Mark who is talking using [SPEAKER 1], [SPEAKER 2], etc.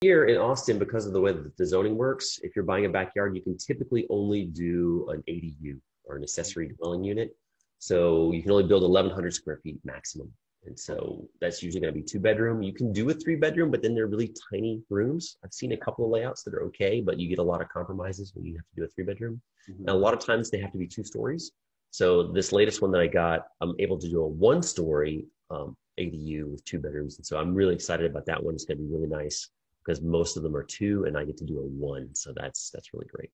[SPEAKER 1] Here in Austin, because of the way that the zoning works, if you're buying a backyard, you can typically only do an ADU or an accessory dwelling unit. So you can only build 1,100 square feet maximum. And so that's usually going to be two bedroom. You can do a three bedroom, but then they're really tiny rooms. I've seen a couple of layouts that are okay, but you get a lot of compromises when you have to do a three bedroom.
[SPEAKER 2] Mhm.
[SPEAKER 1] And a lot of times they have to be two stories. So this latest one that I got, I'm able to do a one story um, ADU with two bedrooms. And so I'm really excited about that one. It's going to be really nice because most of them are two and I get to do a one. So that's, that's really great.